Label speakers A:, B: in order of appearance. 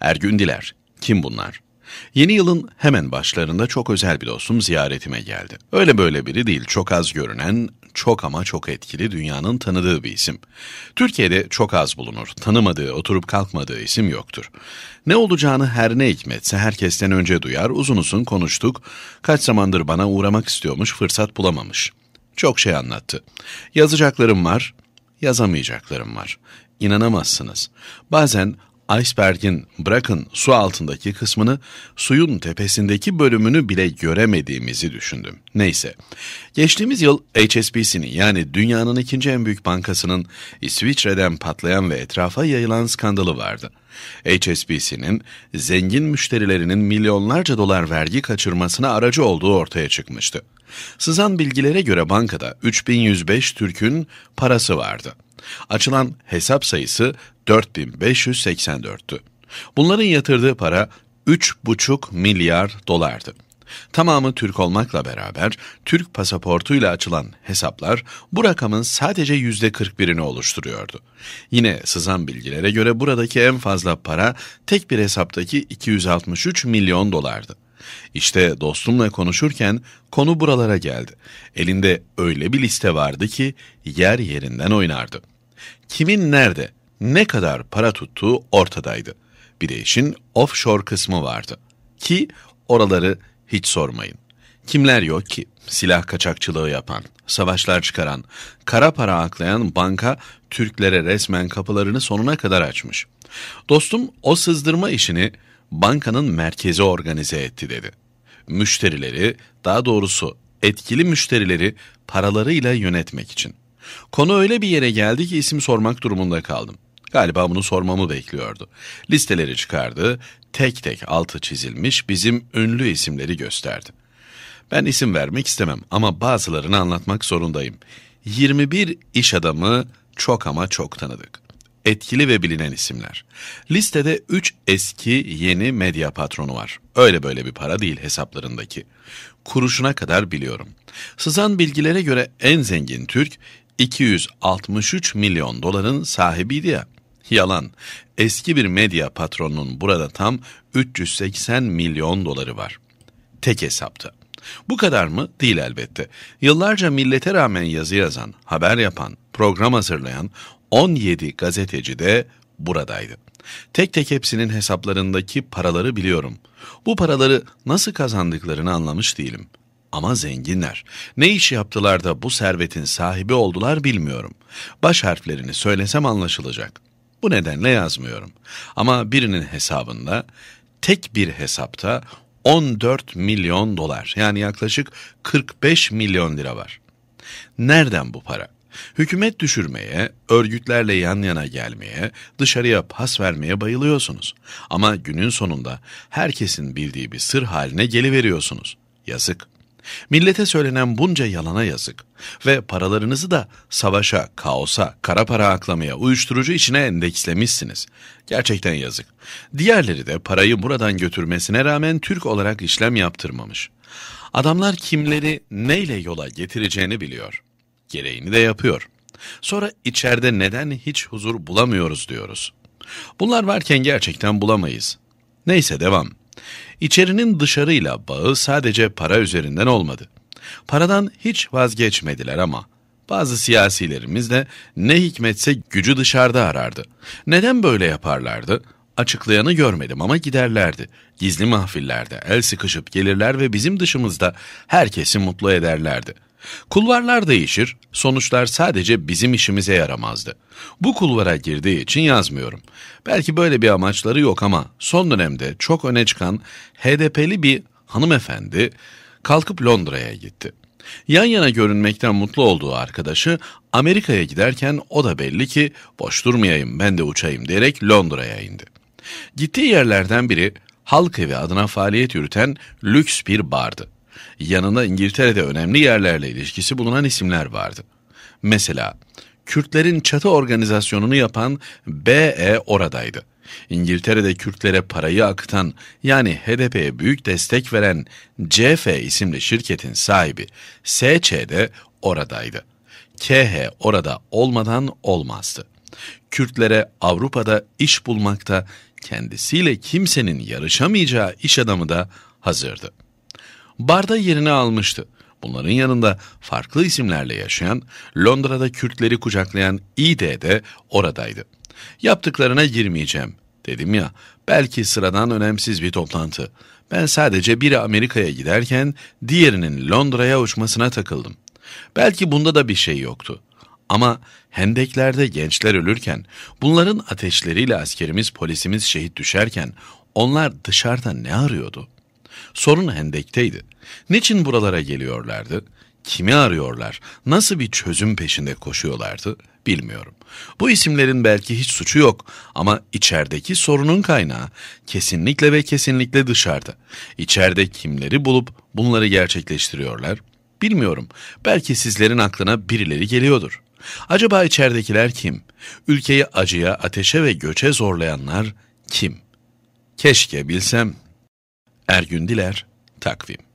A: Ergün Diler. Kim bunlar? Yeni yılın hemen başlarında çok özel bir dostum ziyaretime geldi. Öyle böyle biri değil, çok az görünen, çok ama çok etkili dünyanın tanıdığı bir isim. Türkiye'de çok az bulunur. Tanımadığı, oturup kalkmadığı isim yoktur. Ne olacağını her ne hikmetse herkesten önce duyar, uzun uzun konuştuk. Kaç zamandır bana uğramak istiyormuş, fırsat bulamamış. Çok şey anlattı. Yazacaklarım var, yazamayacaklarım var. İnanamazsınız. Bazen iceberg'in bırakın su altındaki kısmını suyun tepesindeki bölümünü bile göremediğimizi düşündüm. Neyse. Geçtiğimiz yıl HSBC'nin yani dünyanın ikinci en büyük bankasının İsviçre'den patlayan ve etrafa yayılan skandalı vardı. HSBC'nin zengin müşterilerinin milyonlarca dolar vergi kaçırmasına aracı olduğu ortaya çıkmıştı. Sızan bilgilere göre bankada 3105 Türk'ün parası vardı. Açılan hesap sayısı 4584'tü. Bunların yatırdığı para 3,5 milyar dolardı. Tamamı Türk olmakla beraber Türk pasaportuyla açılan hesaplar bu rakamın sadece yüzde 41'ini oluşturuyordu. Yine sızan bilgilere göre buradaki en fazla para tek bir hesaptaki 263 milyon dolardı. İşte dostumla konuşurken konu buralara geldi. Elinde öyle bir liste vardı ki yer yerinden oynardı. Kimin nerede, ne kadar para tuttuğu ortadaydı. Bir de işin offshore kısmı vardı. Ki oraları hiç sormayın. Kimler yok ki? Silah kaçakçılığı yapan, savaşlar çıkaran, kara para aklayan banka Türklere resmen kapılarını sonuna kadar açmış. Dostum o sızdırma işini bankanın merkezi organize etti dedi. Müşterileri, daha doğrusu etkili müşterileri paralarıyla yönetmek için. Konu öyle bir yere geldi ki isim sormak durumunda kaldım. Galiba bunu sormamı bekliyordu. Listeleri çıkardı, tek tek altı çizilmiş bizim ünlü isimleri gösterdi. Ben isim vermek istemem ama bazılarını anlatmak zorundayım. 21 iş adamı çok ama çok tanıdık. Etkili ve bilinen isimler. Listede 3 eski yeni medya patronu var. Öyle böyle bir para değil hesaplarındaki. Kuruşuna kadar biliyorum. Sızan bilgilere göre en zengin Türk 263 milyon doların sahibiydi ya. Yalan. Eski bir medya patronunun burada tam 380 milyon doları var. Tek hesapta. Bu kadar mı? Değil elbette. Yıllarca millete rağmen yazı yazan, haber yapan, program hazırlayan 17 gazeteci de buradaydı. Tek tek hepsinin hesaplarındaki paraları biliyorum. Bu paraları nasıl kazandıklarını anlamış değilim. Ama zenginler. Ne iş yaptılar da bu servetin sahibi oldular bilmiyorum. Baş harflerini söylesem anlaşılacak. Bu nedenle yazmıyorum. Ama birinin hesabında tek bir hesapta 14 milyon dolar yani yaklaşık 45 milyon lira var. Nereden bu para? Hükümet düşürmeye, örgütlerle yan yana gelmeye, dışarıya pas vermeye bayılıyorsunuz. Ama günün sonunda herkesin bildiği bir sır haline geliveriyorsunuz. Yazık. Millete söylenen bunca yalana yazık ve paralarınızı da savaşa, kaosa, kara para aklamaya, uyuşturucu içine endekslemişsiniz. Gerçekten yazık. Diğerleri de parayı buradan götürmesine rağmen Türk olarak işlem yaptırmamış. Adamlar kimleri neyle yola getireceğini biliyor. Gereğini de yapıyor. Sonra içeride neden hiç huzur bulamıyoruz diyoruz. Bunlar varken gerçekten bulamayız. Neyse devam. İçerinin dışarıyla bağı sadece para üzerinden olmadı. Paradan hiç vazgeçmediler ama bazı siyasilerimiz de ne hikmetse gücü dışarıda arardı. Neden böyle yaparlardı? Açıklayanı görmedim ama giderlerdi. Gizli mahfillerde el sıkışıp gelirler ve bizim dışımızda herkesi mutlu ederlerdi.'' Kulvarlar değişir, sonuçlar sadece bizim işimize yaramazdı. Bu kulvara girdiği için yazmıyorum. Belki böyle bir amaçları yok ama son dönemde çok öne çıkan HDP'li bir hanımefendi kalkıp Londra'ya gitti. Yan yana görünmekten mutlu olduğu arkadaşı Amerika'ya giderken o da belli ki boş durmayayım ben de uçayım diyerek Londra'ya indi. Gittiği yerlerden biri halk evi adına faaliyet yürüten lüks bir bardı yanında İngiltere'de önemli yerlerle ilişkisi bulunan isimler vardı. Mesela Kürtlerin çatı organizasyonunu yapan BE oradaydı. İngiltere'de Kürtlere parayı akıtan yani HDP'ye büyük destek veren CF isimli şirketin sahibi SÇ de oradaydı. KH orada olmadan olmazdı. Kürtlere Avrupa'da iş bulmakta kendisiyle kimsenin yarışamayacağı iş adamı da hazırdı. Barda yerini almıştı. Bunların yanında farklı isimlerle yaşayan, Londra'da Kürtleri kucaklayan İD de oradaydı. Yaptıklarına girmeyeceğim. Dedim ya, belki sıradan önemsiz bir toplantı. Ben sadece biri Amerika'ya giderken diğerinin Londra'ya uçmasına takıldım. Belki bunda da bir şey yoktu. Ama hendeklerde gençler ölürken, bunların ateşleriyle askerimiz polisimiz şehit düşerken onlar dışarıda ne arıyordu? Sorun hendekteydi. Niçin buralara geliyorlardı? Kimi arıyorlar? Nasıl bir çözüm peşinde koşuyorlardı? Bilmiyorum. Bu isimlerin belki hiç suçu yok ama içerideki sorunun kaynağı kesinlikle ve kesinlikle dışarıda. İçeride kimleri bulup bunları gerçekleştiriyorlar? Bilmiyorum. Belki sizlerin aklına birileri geliyordur. Acaba içeridekiler kim? Ülkeyi acıya, ateşe ve göçe zorlayanlar kim? Keşke bilsem. Ergün Diler, Takvim